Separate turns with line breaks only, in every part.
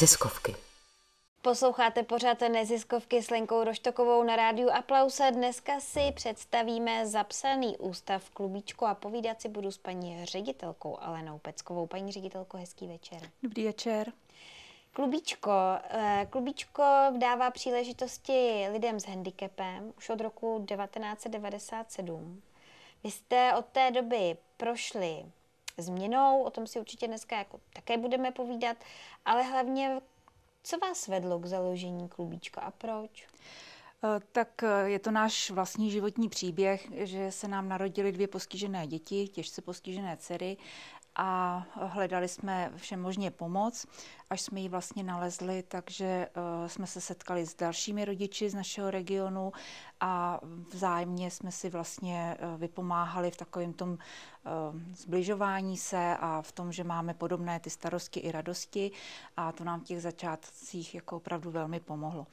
neziskovky.
Posloucháte pořád neziskovky s Lenkou Roštokovou na rádiu Aplausa. Dneska si představíme zapsaný ústav Klubíčko a povídat si budu s paní ředitelkou Alenou Peckovou. Paní ředitelko, hezký večer.
Dobrý večer.
Klubíčko. Eh, Klubíčko dává příležitosti lidem s handicapem už od roku 1997. Vy jste od té doby prošli změnou, o tom si určitě dneska jako také budeme povídat, ale hlavně, co vás vedlo k založení Klubíčka a proč?
Eh, tak eh, je to náš vlastní životní příběh, že se nám narodily dvě postižené děti, těžce postižené dcery a hledali jsme všemožně pomoc, až jsme ji vlastně nalezli, takže uh, jsme se setkali s dalšími rodiči z našeho regionu a vzájemně jsme si vlastně uh, vypomáhali v takovém tom uh, zbližování se a v tom, že máme podobné ty starosti i radosti a to nám v těch začátcích jako opravdu velmi pomohlo.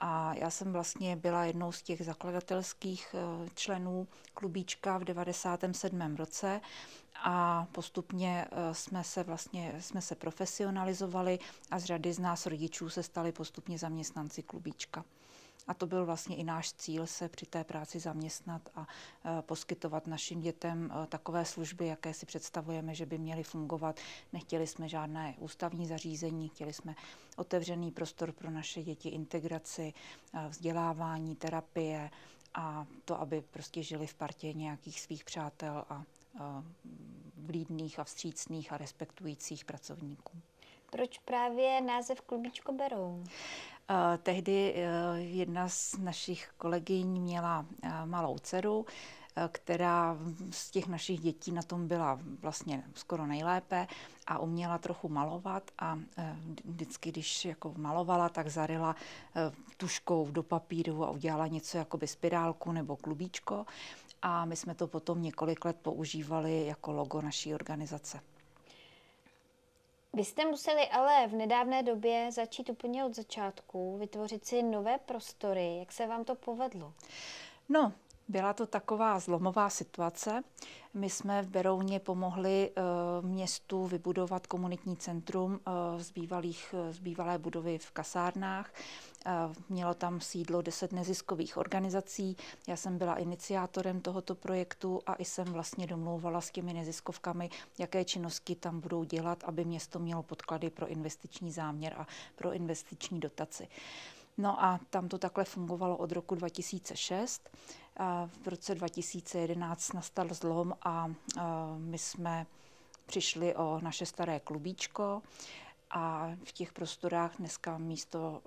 A já jsem vlastně byla jednou z těch zakladatelských členů klubíčka v 97. roce a postupně eh, jsme se vlastně jsme se profesionalizovali a z řady z nás rodičů se stali postupně zaměstnanci klubíčka. A to byl vlastně i náš cíl se při té práci zaměstnat a eh, poskytovat našim dětem eh, takové služby, jaké si představujeme, že by měly fungovat. Nechtěli jsme žádné ústavní zařízení, chtěli jsme otevřený prostor pro naše děti, integraci, vzdělávání, terapie a to, aby prostě žili v partě nějakých svých přátel a vlídných a vstřícných a respektujících pracovníků.
Proč právě název Klubíčko berou?
Tehdy e, jedna z našich kolegyň měla e, malou dceru, která z těch našich dětí na tom byla vlastně skoro nejlépe a uměla trochu malovat a vždycky, když jako malovala, tak zarila tuškou do papíru a udělala něco jako by spirálku nebo klubíčko a my jsme to potom několik let používali jako logo naší organizace.
Vy jste museli ale v nedávné době začít úplně od začátku, vytvořit si nové prostory. Jak se vám to povedlo?
No, byla to taková zlomová situace. My jsme v Berouně pomohli uh, městu vybudovat komunitní centrum uh, z, bývalých, z bývalé budovy v kasárnách. Mělo tam sídlo deset neziskových organizací. Já jsem byla iniciátorem tohoto projektu a i jsem vlastně domlouvala s těmi neziskovkami, jaké činnosti tam budou dělat, aby město mělo podklady pro investiční záměr a pro investiční dotaci. No a tam to takhle fungovalo od roku 2006. V roce 2011 nastal zlom a my jsme přišli o naše staré klubíčko a v těch prostorách dneska místo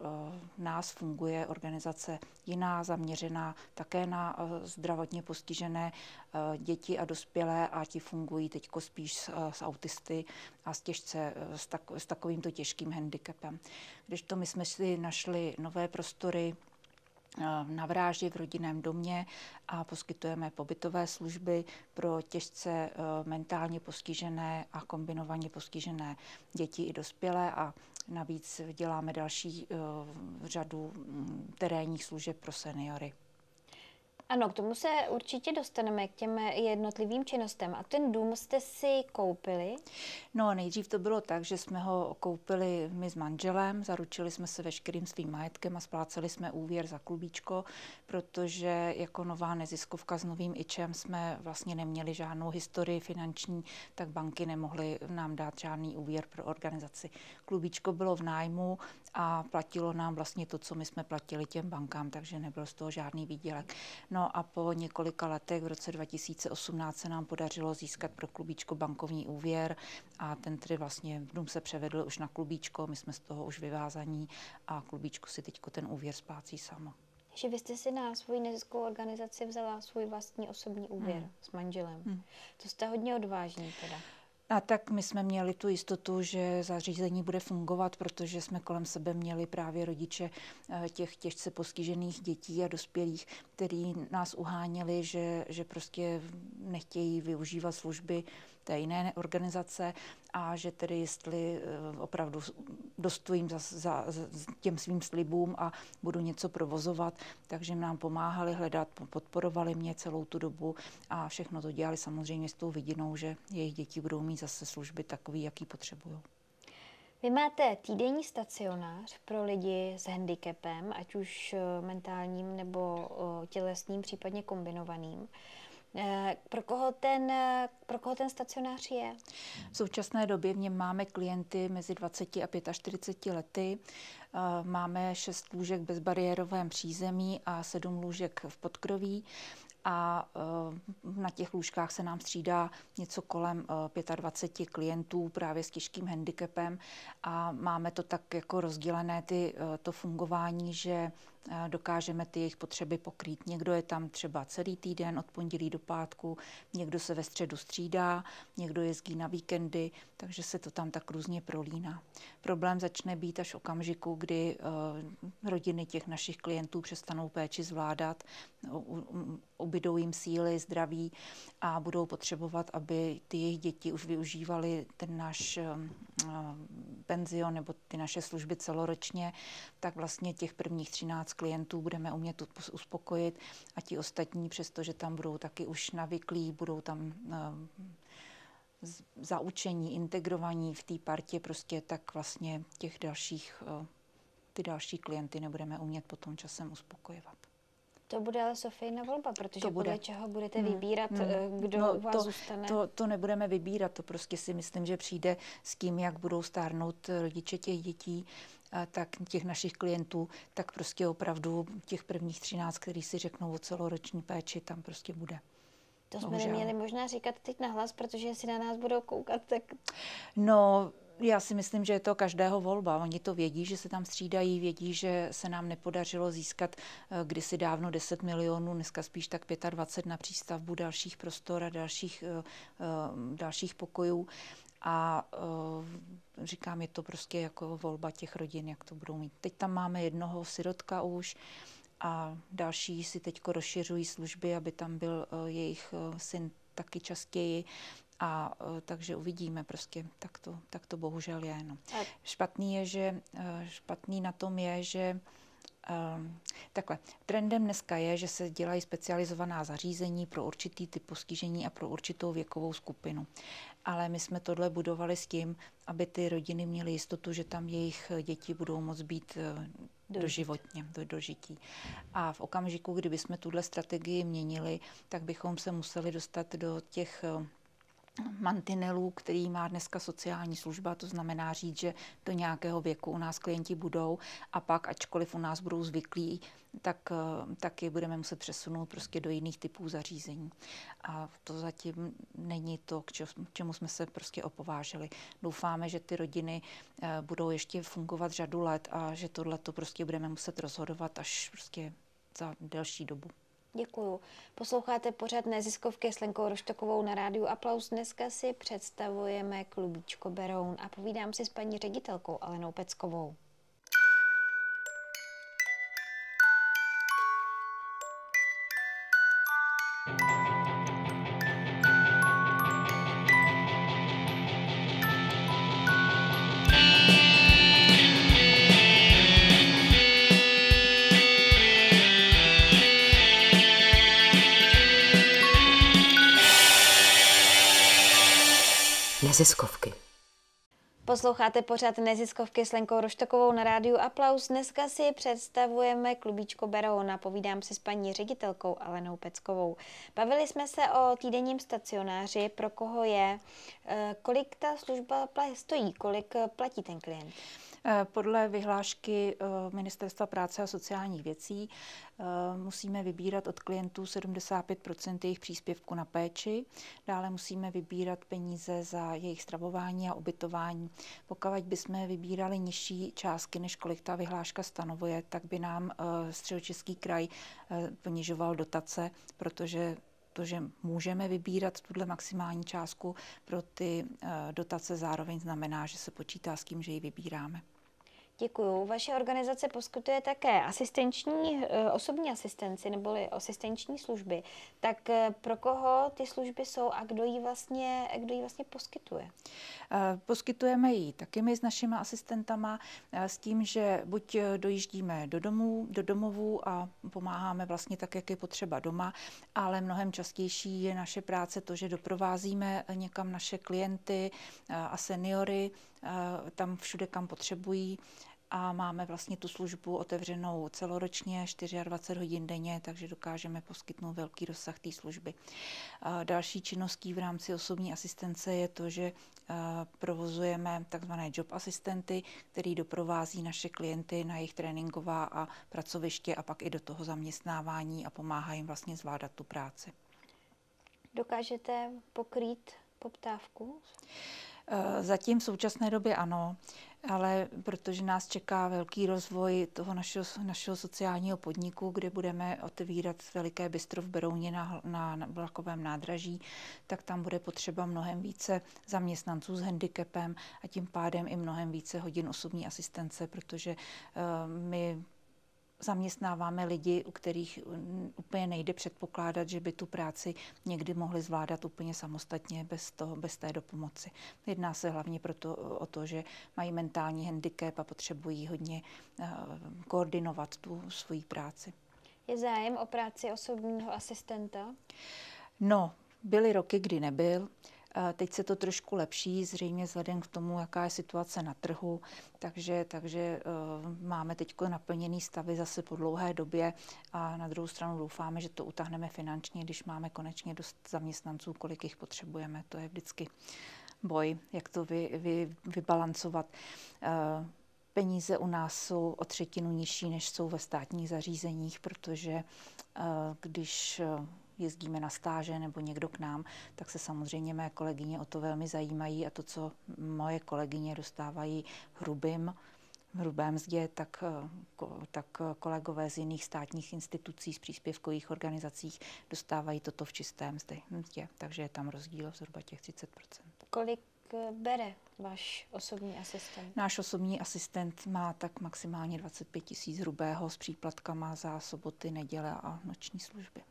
nás funguje organizace jiná, zaměřená také na zdravotně postižené děti a dospělé a ti fungují teď spíš s, autisty a s, těžce, s takovýmto těžkým handicapem. Když to my jsme si našli nové prostory, na vráži v rodinném domě a poskytujeme pobytové služby pro těžce eh, mentálně postižené a kombinovaně postižené děti i dospělé a navíc děláme další eh, řadu mm, terénních služeb pro seniory.
Ano, k tomu se určitě dostaneme, k těm jednotlivým činnostem. A ten dům jste si koupili?
No, nejdřív to bylo tak, že jsme ho koupili my s manželem, zaručili jsme se veškerým svým majetkem a spláceli jsme úvěr za klubíčko, protože jako nová neziskovka s novým ičem jsme vlastně neměli žádnou historii finanční, tak banky nemohly nám dát žádný úvěr pro organizaci. Klubíčko bylo v nájmu a platilo nám vlastně to, co my jsme platili těm bankám, takže nebyl z toho žádný výdělek. No a po několika letech v roce 2018 se nám podařilo získat pro klubíčko bankovní úvěr a ten tedy vlastně dům se převedl už na klubíčko, my jsme z toho už vyvázaní a klubíčko si teď ten úvěr splácí samo.
Že vy jste si na svoji neziskovou organizaci vzala svůj vlastní osobní úvěr hmm. s manželem. Hmm. To jste hodně odvážní teda.
A tak my jsme měli tu jistotu, že zařízení bude fungovat, protože jsme kolem sebe měli právě rodiče eh, těch těžce postižených dětí a dospělých, který nás uháněli, že, že prostě nechtějí využívat služby té jiné organizace a že tedy jestli eh, opravdu dostojím za, za, za těm svým slibům a budu něco provozovat, takže nám pomáhali hledat, podporovali mě celou tu dobu a všechno to dělali samozřejmě s tou vidinou, že jejich děti budou mít zase služby takový, jaký potřebují.
Vy máte týdenní stacionář pro lidi s handicapem, ať už eh, mentálním nebo eh, tělesným, případně kombinovaným. Eh, pro koho, ten, pro koho ten stacionář je?
V současné době v něm máme klienty mezi 20 a 45 lety. Máme šest lůžek v bezbariérovém přízemí a sedm lůžek v podkroví a na těch lůžkách se nám střídá něco kolem 25 klientů právě s těžkým handicapem a máme to tak jako rozdělené ty, to fungování, že dokážeme ty jejich potřeby pokrýt. Někdo je tam třeba celý týden od pondělí do pátku, někdo se ve středu střídá, někdo jezdí na víkendy, takže se to tam tak různě prolíná. Problém začne být až v okamžiku, kdy rodiny těch našich klientů přestanou péči zvládat, ubydou jim síly, zdraví a budou potřebovat, aby ty jejich děti už využívaly ten náš penzion nebo ty naše služby celoročně, tak vlastně těch prvních 13 klientů budeme umět uspokojit a ti ostatní, přestože tam budou taky už navyklí, budou tam eh, zaučení, integrovaní v té partě, prostě tak vlastně těch dalších, eh, ty další klienty nebudeme umět potom časem uspokojovat.
To bude ale Sofijna volba, protože to bude. podle čeho budete hmm. vybírat, hmm. kdo no, u vás
to,
zůstane?
To, to nebudeme vybírat, to prostě si myslím, že přijde s tím, jak budou stárnout rodiče těch dětí, tak těch našich klientů, tak prostě opravdu těch prvních 13, který si řeknou o celoroční péči, tam prostě bude.
To jsme Bohužel. neměli možná říkat teď nahlas, protože si na nás budou koukat, tak...
No, já si myslím, že je to každého volba. Oni to vědí, že se tam střídají, vědí, že se nám nepodařilo získat eh, kdysi dávno 10 milionů, dneska spíš tak 25 na přístavbu dalších prostor a dalších, eh, eh, dalších pokojů. A říkám, je to prostě jako volba těch rodin, jak to budou mít. Teď tam máme jednoho sirotka už a další si teď rozšiřují služby, aby tam byl jejich syn taky častěji. A e, takže uvidíme prostě, tak to, tak to bohužel je. No. Špatný je, že e, špatný na tom je, že Um, takhle, trendem dneska je, že se dělají specializovaná zařízení pro určitý typ postižení a pro určitou věkovou skupinu. Ale my jsme tohle budovali s tím, aby ty rodiny měly jistotu, že tam jejich děti budou moct být doživotně, do dožití. A v okamžiku, kdyby jsme tuhle strategii měnili, tak bychom se museli dostat do těch mantinelů, který má dneska sociální služba, to znamená říct, že do nějakého věku u nás klienti budou a pak, ačkoliv u nás budou zvyklí, tak, eh, tak je budeme muset přesunout prostě do jiných typů zařízení. A to zatím není to, k čemu jsme se prostě opováželi. Doufáme, že ty rodiny eh, budou ještě fungovat řadu let a že tohle to prostě budeme muset rozhodovat až prostě za delší dobu.
Děkuju. Posloucháte pořád neziskovky s Lenkou Roštokovou na rádiu Aplaus. Dneska si představujeme klubíčko Beroun a povídám si s paní ředitelkou Alenou Peckovou. Neziskovky. Posloucháte pořád neziskovky s Lenkou Roštokovou na rádiu Aplaus. Dneska si představujeme klubíčko Berouna. Povídám si s paní ředitelkou Alenou Peckovou. Bavili jsme se o týdenním stacionáři, pro koho je, eh, kolik ta služba stojí, kolik platí ten klient.
Eh, podle vyhlášky eh, Ministerstva práce a sociálních věcí eh, musíme vybírat od klientů 75 jejich příspěvku na péči. Dále musíme vybírat peníze za jejich stravování a ubytování. Pokud bychom vybírali nižší částky, než kolik ta vyhláška stanovuje, tak by nám Středočeský kraj ponižoval dotace, protože to, že můžeme vybírat tuhle maximální částku pro ty dotace, zároveň znamená, že se počítá s tím, že ji vybíráme.
Děkuju. Vaše organizace poskytuje také asistenční, eh, osobní asistenci neboli asistenční služby. Tak eh, pro koho ty služby jsou a kdo ji vlastně, kdo ji vlastně poskytuje?
Eh, poskytujeme ji taky my s našimi asistentama s tím, že buď dojíždíme do domů, do domovů a pomáháme vlastně tak, jak je potřeba doma, ale mnohem častější je naše práce to, že doprovázíme někam naše klienty a seniory tam všude, kam potřebují a máme vlastně tu službu otevřenou celoročně 24 hodin denně, takže dokážeme poskytnout velký rozsah té služby. Další činností v rámci osobní asistence je to, že provozujeme takzvané job asistenty, který doprovází naše klienty na jejich tréninková a pracoviště a pak i do toho zaměstnávání a pomáhá jim vlastně zvládat tu práci.
Dokážete pokrýt poptávku?
Zatím v současné době ano ale protože nás čeká velký rozvoj toho našeho, našeho sociálního podniku, kde budeme otevírat veliké bistro v Berouně na, na, vlakovém nádraží, tak tam bude potřeba mnohem více zaměstnanců s handicapem a tím pádem i mnohem více hodin osobní asistence, protože uh, my zaměstnáváme lidi, u kterých úplně nejde předpokládat, že by tu práci někdy mohli zvládat úplně samostatně bez, toho, bez té dopomoci. Jedná se hlavně proto o to, že mají mentální handicap a potřebují hodně uh, koordinovat tu svoji práci.
Je zájem o práci osobního asistenta?
No, byly roky, kdy nebyl. Teď se to trošku lepší, zřejmě vzhledem k tomu, jaká je situace na trhu, takže, takže eh, máme teď naplněný stavy zase po dlouhé době a na druhou stranu doufáme, že to utahneme finančně, když máme konečně dost zaměstnanců, kolik jich potřebujeme. To je vždycky boj, jak to vy, vy, vybalancovat. Eh, peníze u nás jsou o třetinu nižší, než jsou ve státních zařízeních, protože eh, když jezdíme na stáže nebo někdo k nám, tak se samozřejmě mé kolegyně o to velmi zajímají a to, co moje kolegyně dostávají hrubým, hrubé mzdě, tak, tak kolegové z jiných státních institucí, z příspěvkových organizacích dostávají toto v čisté mzdy, mzdě. Takže je tam rozdíl zhruba těch 30%
Kolik eh, bere váš osobní asistent?
Náš osobní asistent má tak maximálně 25 tisíc hrubého s příplatkama za soboty, neděle a noční služby.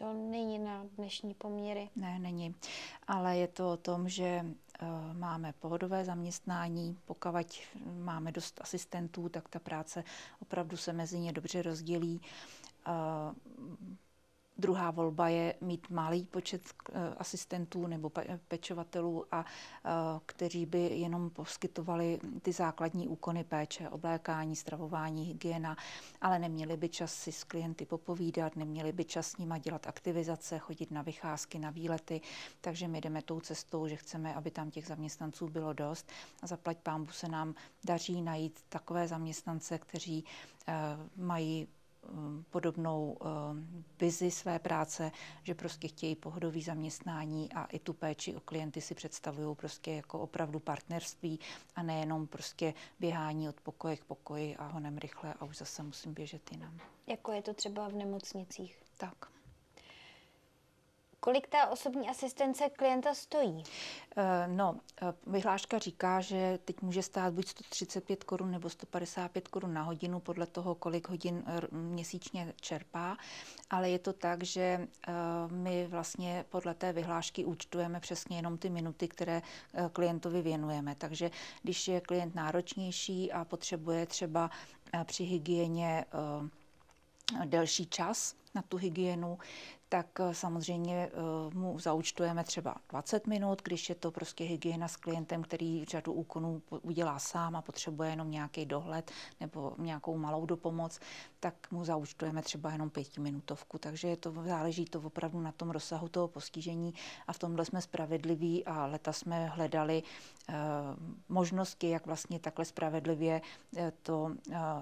To není na dnešní poměry.
Ne, není. Ale je to o tom, že uh, máme pohodové zaměstnání, pokud máme dost asistentů, tak ta práce opravdu se mezi ně dobře rozdělí. Uh, Druhá volba je mít malý počet eh, asistentů nebo pečovatelů, a eh, kteří by jenom poskytovali ty základní úkony péče, oblékání, stravování, hygiena, ale neměli by čas si s klienty popovídat, neměli by čas s nima dělat aktivizace, chodit na vycházky, na výlety, takže my jdeme tou cestou, že chceme, aby tam těch zaměstnanců bylo dost. A zaplať pámbu se nám daří najít takové zaměstnance, kteří eh, mají podobnou um, vizi své práce, že prostě chtějí pohodový zaměstnání a i tu péči o klienty si představují prostě jako opravdu partnerství a nejenom prostě běhání od pokoje k pokoji a honem rychle a už zase musím běžet jinam.
Jako je to třeba v nemocnicích?
Tak.
Kolik ta osobní asistence klienta stojí?
Eh, no, eh, vyhláška říká, že teď může stát buď 135 korun nebo 155 korun na hodinu podle toho, kolik hodin měsíčně čerpá, ale je to tak, že eh, my vlastně podle té vyhlášky účtujeme přesně jenom ty minuty, které klientovi věnujeme. Takže když je klient náročnější a potřebuje třeba při hygieně delší čas na tu hygienu, tak eh, samozřejmě eh, mu zaučtujeme třeba 20 minut, když je to prostě hygiena s klientem, který řadu úkonů udělá sám a potřebuje jenom nějaký dohled nebo nějakou malou dopomoc, tak mu zaučtujeme třeba jenom pětiminutovku. Takže to, záleží to opravdu na tom rozsahu toho postižení a v tomhle jsme spravedliví a leta jsme hledali uh, možnosti, jak vlastně takhle spravedlivě to,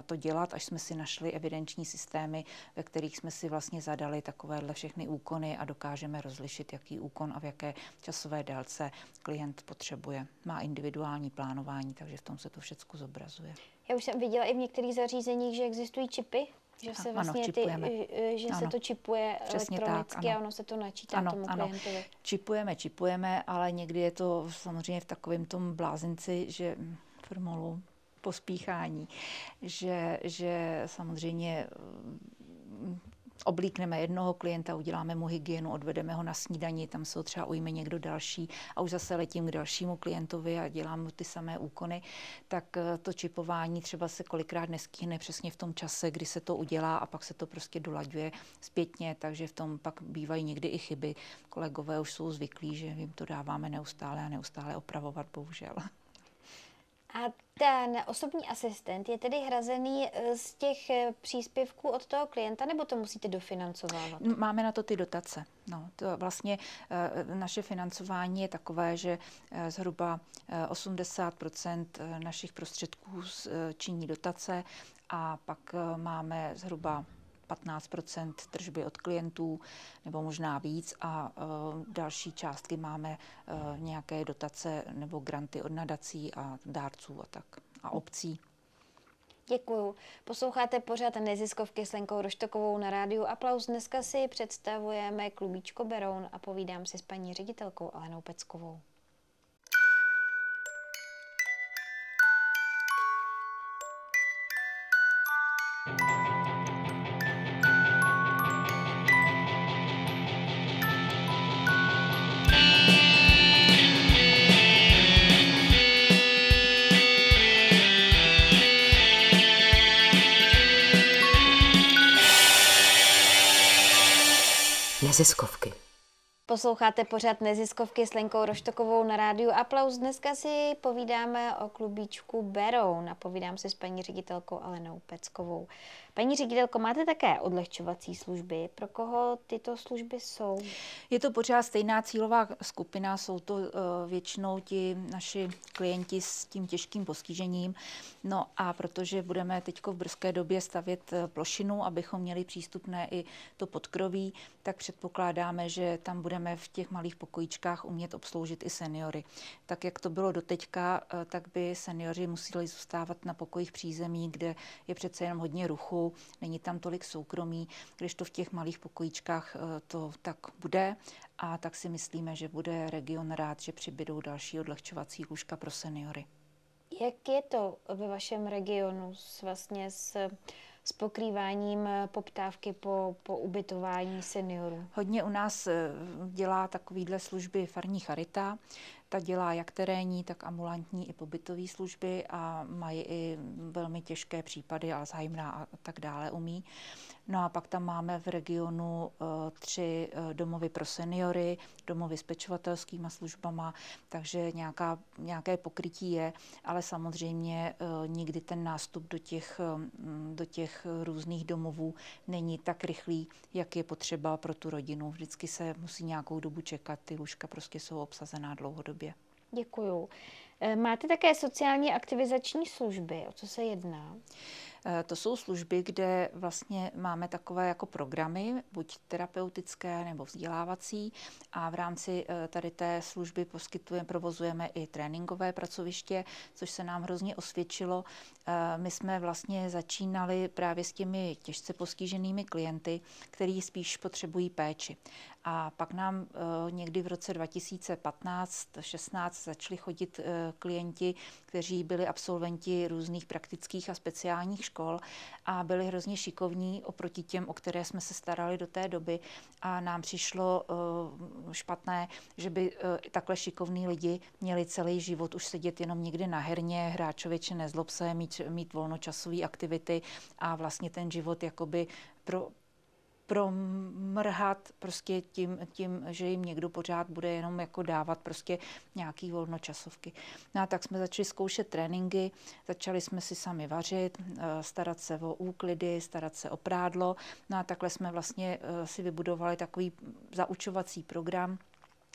to dělat, až jsme si našli evidenční systémy, ve kterých jsme si vlastně zadali takovéhle všechny úkony a dokážeme rozlišit, jaký úkon a v jaké časové délce klient potřebuje. Má individuální plánování, takže v tom se to všechno zobrazuje.
Já už jsem viděla i v některých zařízeních, že existují čipy, že se vlastně ano, ty, že ano. se to čipuje Přesně elektronicky tak, a ono se to načítá ano, tomu klientovi. Ano.
Čipujeme, čipujeme, ale někdy je to samozřejmě v takovém tom blázinci, že formulu pospíchání, že, že samozřejmě oblíkneme jednoho klienta, uděláme mu hygienu, odvedeme ho na snídani, tam se ho třeba ujme někdo další a už zase letím k dalšímu klientovi a dělám mu ty samé úkony, tak eh, to čipování třeba se kolikrát neskýhne přesně v tom čase, kdy se to udělá a pak se to prostě dolaďuje zpětně, takže v tom pak bývají někdy i chyby. Kolegové už jsou zvyklí, že jim to dáváme neustále a neustále opravovat, bohužel.
A ten osobní asistent je tedy hrazený eh, z těch eh, příspěvků od toho klienta, nebo to musíte dofinancovávat?
Máme na to ty dotace. No, to vlastně e, naše financování je takové, že zhruba 80% našich prostředků činí dotace a pak máme zhruba 15% tržby od klientů nebo možná víc a uh, další částky máme uh, nějaké dotace nebo granty od nadací a dárců a tak a obcí.
Děkuju. Posloucháte pořád neziskovky s Lenkou Roštokovou na rádiu Aplaus. Dneska si představujeme klubíčko Beroun a povídám si s paní ředitelkou Alenou Peckovou. Neziskovky. Posloucháte pořád neziskovky s Lenkou Roštokovou na rádiu Aplaus. Dneska si povídáme o klubíčku Beroun a povídám si s paní ředitelkou Alenou Peckovou. Paní ředitelko, máte také odlehčovací služby. Pro koho tyto služby jsou?
Je to pořád stejná cílová skupina, jsou to uh, většinou ti naši klienti s tím těžkým postižením. No a protože budeme teď v brzké době stavět eh, plošinu, abychom měli přístupné i to podkroví, tak předpokládáme, že tam budeme v těch malých pokojíčkách umět obsloužit i seniory. Tak jak to bylo doteďka, uh, tak by seniori museli zůstávat na pokojích přízemí, kde je přece jenom hodně ruchu, není tam tolik soukromí, když to v těch malých pokojíčkách eh, to tak bude a tak si myslíme, že bude region rád, že přibydou další odlehčovací lůžka pro seniory.
Jak je to ve vašem regionu s, vlastně s, s pokrýváním eh, poptávky po, po ubytování seniorů?
Hodně u nás eh, dělá takovýhle služby farní charita, ta dělá jak terénní, tak ambulantní i pobytové služby a mají i velmi těžké případy Alzheimera a tak dále umí. No a pak tam máme v regionu uh, tři uh, domovy pro seniory, domovy s pečovatelskými službama, takže nějaká, nějaké pokrytí je, ale samozřejmě uh, nikdy ten nástup do těch, um, do těch různých domovů není tak rychlý, jak je potřeba pro tu rodinu. Vždycky se musí nějakou dobu čekat, ty lůžka prostě jsou obsazená dlouhodobě.
Děkuju. Máte také sociální aktivizační služby. O co se jedná?
Eh, to jsou služby, kde vlastně máme takové jako programy, buď terapeutické nebo vzdělávací a v rámci eh, tady té služby poskytujeme, provozujeme i tréninkové pracoviště, což se nám hrozně osvědčilo. Eh, my jsme vlastně začínali právě s těmi těžce postiženými klienty, kteří spíš potřebují péči. A pak nám někdy v roce 2015-16 začali chodit klienti, kteří byli absolventi různých praktických a speciálních škol a byli hrozně šikovní oproti těm, o které jsme se starali do té doby. A nám přišlo uh, špatné, že by takhle šikovní lidi měli celý život už sedět jenom někdy na herně, hráčoviče nezlob se, mít, mít volnočasové aktivity a vlastně ten život jakoby pro, promrhat prostě tím, tím, že jim někdo pořád bude jenom jako dávat prostě nějaký volnočasovky. No a tak jsme začali zkoušet tréninky, začali jsme si sami vařit, eh, starat se o úklidy, starat se o prádlo. No a takhle jsme vlastně eh, si vybudovali takový zaučovací program,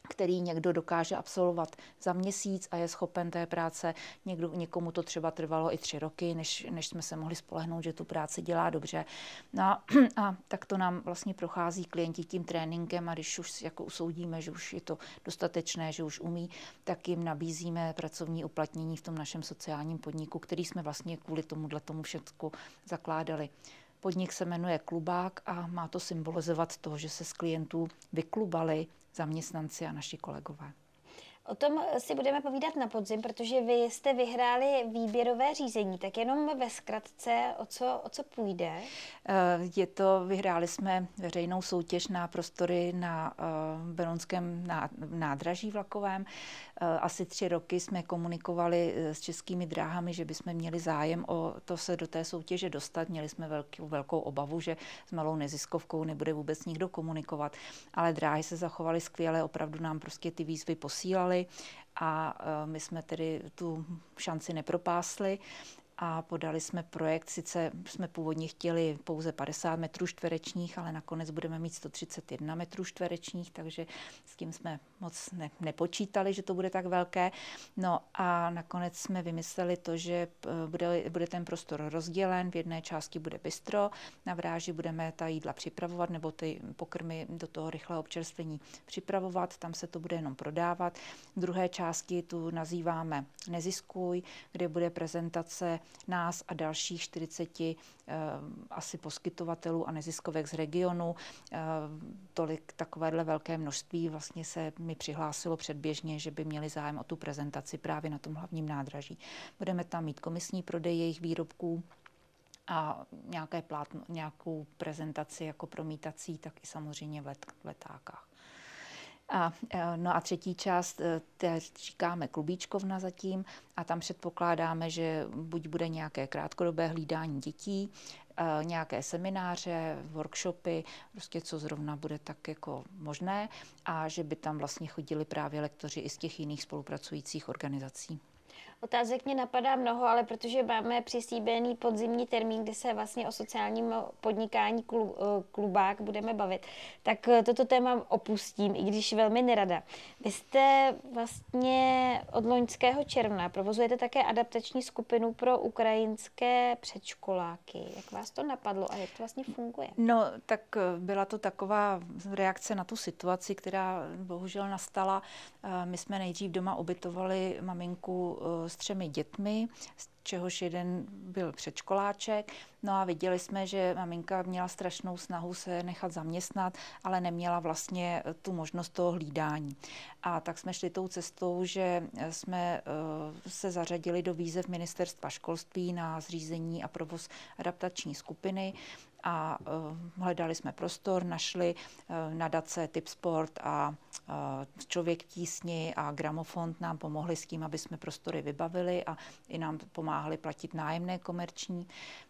který někdo dokáže absolvovat za měsíc a je schopen té práce. Někdo, někomu to třeba trvalo i tři roky, než, než jsme se mohli spolehnout, že tu práci dělá dobře. No a, a tak to nám vlastně prochází klienti tím tréninkem a když už jako usoudíme, že už je to dostatečné, že už umí, tak jim nabízíme pracovní uplatnění v tom našem sociálním podniku, který jsme vlastně kvůli tomuhle tomu všechno zakládali. Podnik se jmenuje Klubák a má to symbolizovat to, že se z klientů vyklubali zaměstnanci a naši kolegové.
O tom si budeme povídat na podzim, protože vy jste vyhráli výběrové řízení, tak jenom ve zkratce, o co, o co půjde?
Eh, je to, vyhráli jsme veřejnou soutěž na prostory na uh, Beronském nádraží vlakovém. Uh, asi tři roky jsme komunikovali s českými dráhami, že bychom měli zájem o to se do té soutěže dostat. Měli jsme velkou, velkou obavu, že s malou neziskovkou nebude vůbec nikdo komunikovat, ale dráhy se zachovaly skvěle, opravdu nám prostě ty výzvy posílaly a my jsme tedy tu šanci nepropásli a podali jsme projekt. Sice jsme původně chtěli pouze 50 metrů čtverečních, ale nakonec budeme mít 131 metrů čtverečních, takže s tím jsme moc ne, nepočítali, že to bude tak velké. No a nakonec jsme vymysleli to, že eh, bude, bude ten prostor rozdělen, v jedné části bude bistro, na vráži budeme ta jídla připravovat nebo ty pokrmy do toho rychlého občerstvení připravovat, tam se to bude jenom prodávat. V druhé části tu nazýváme Neziskuj, kde bude prezentace nás a dalších 40 eh, asi poskytovatelů a neziskovek z regionu. Eh, tolik takovéhle velké množství vlastně se mi přihlásilo předběžně, že by měli zájem o tu prezentaci právě na tom hlavním nádraží. Budeme tam mít komisní prodej jejich výrobků, a nějaké plátno, nějakou prezentaci jako promítací, tak i samozřejmě v, let, v letákách. A, e, no a třetí část, e, té říkáme klubíčkovna zatím a tam předpokládáme, že buď bude nějaké krátkodobé hlídání dětí, e, nějaké semináře, workshopy, prostě co zrovna bude tak jako možné a že by tam vlastně chodili právě lektoři i z těch jiných spolupracujících organizací.
Otázek mě napadá mnoho, ale protože máme přislíbený podzimní termín, kde se vlastně o sociálním podnikání eh, klubák budeme bavit, tak eh, toto téma opustím, i když velmi nerada. Vy jste vlastně od loňského června provozujete také adaptační skupinu pro ukrajinské předškoláky. Jak vás to napadlo a jak to vlastně funguje?
No, tak eh, byla to taková reakce na tu situaci, která bohužel nastala. My jsme nejdřív doma ubytovali maminku s třemi dětmi, z čehož jeden byl předškoláček. No a viděli jsme, že maminka měla strašnou snahu se nechat zaměstnat, ale neměla vlastně tu možnost toho hlídání. A tak jsme šli tou cestou, že jsme eh, se zařadili do výzev ministerstva školství na zřízení a provoz adaptační skupiny a uh, hledali jsme prostor, našli uh, nadace Tip Sport a uh, Člověk tísni a Gramofond nám pomohli s tím, aby jsme prostory vybavili a i nám pomáhali platit nájemné komerční.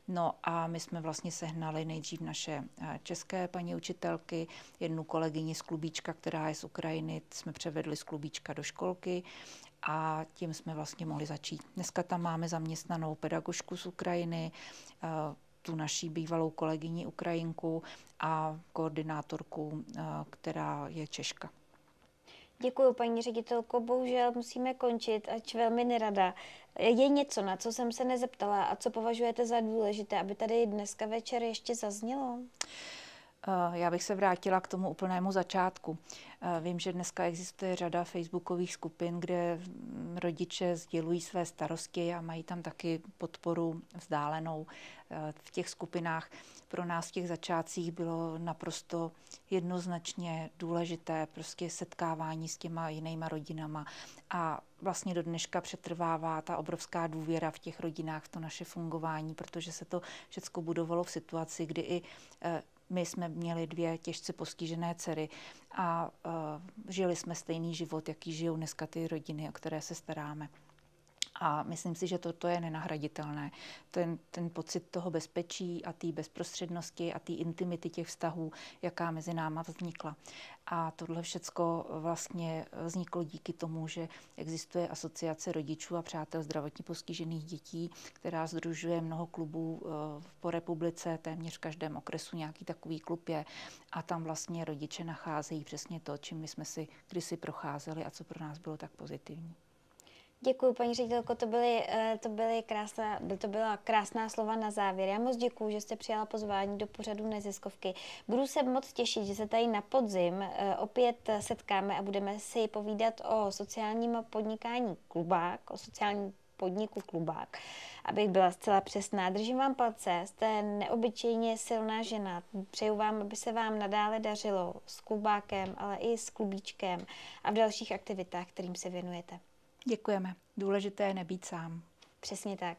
No a my jsme vlastně sehnali nejdřív naše české paní učitelky, jednu kolegyni z Klubíčka, která je z Ukrajiny, jsme převedli z Klubíčka do školky a tím jsme vlastně mohli začít. Dneska tam máme zaměstnanou pedagožku z Ukrajiny, tu naší bývalou kolegyni Ukrajinku a koordinátorku, eh, která je Češka.
Děkuji, paní ředitelko. Bohužel musíme končit, ač velmi nerada. Je něco, na co jsem se nezeptala a co považujete za důležité, aby tady dneska večer ještě zaznělo?
Eh, já bych se vrátila k tomu úplnému začátku. Eh, vím, že dneska existuje řada facebookových skupin, kde rodiče sdělují své starosti a mají tam taky podporu vzdálenou. Eh, v těch skupinách pro nás v těch začátcích bylo naprosto jednoznačně důležité prostě setkávání s těma jinýma rodinama a vlastně do dneška přetrvává ta obrovská důvěra v těch rodinách, v to naše fungování, protože se to všechno budovalo v situaci, kdy i my jsme měli dvě těžce postižené dcery a uh, žili jsme stejný život, jaký žijou dneska ty rodiny, o které se staráme. A myslím si, že toto je nenahraditelné. Ten, ten pocit toho bezpečí a té bezprostřednosti a té intimity těch vztahů, jaká mezi náma vznikla. A tohle všecko vlastně vzniklo díky tomu, že existuje asociace rodičů a přátel zdravotně postižených dětí, která združuje mnoho klubů eh, po republice, téměř v každém okresu nějaký takový klub je. A tam vlastně rodiče nacházejí přesně to, čím my jsme si kdysi procházeli a co pro nás bylo tak pozitivní.
Děkuji, paní ředitelko, to byly, eh, to byly krásná, to byla krásná slova na závěr. Já moc děkuji, že jste přijala pozvání do pořadu neziskovky. Budu se moc těšit, že se tady na podzim eh, opět setkáme a budeme si povídat o sociálním podnikání Klubák, o sociálním podniku Klubák. Abych byla zcela přesná, držím vám palce, jste neobyčejně silná žena. Přeju vám, aby se vám nadále dařilo s Klubákem, ale i s Klubíčkem a v dalších aktivitách, kterým se věnujete.
Děkujeme. Důležité je nebýt sám.
Přesně tak.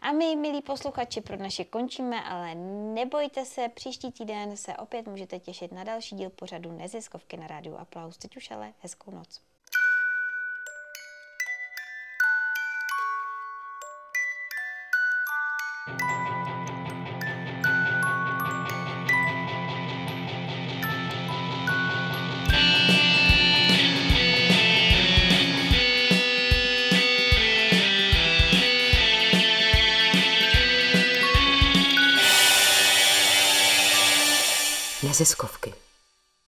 A my, milí posluchači, pro naše končíme, ale nebojte se, příští týden se opět můžete těšit na další díl pořadu Neziskovky na rádiu Aplaus. Teď už ale hezkou noc.
Neziskovky.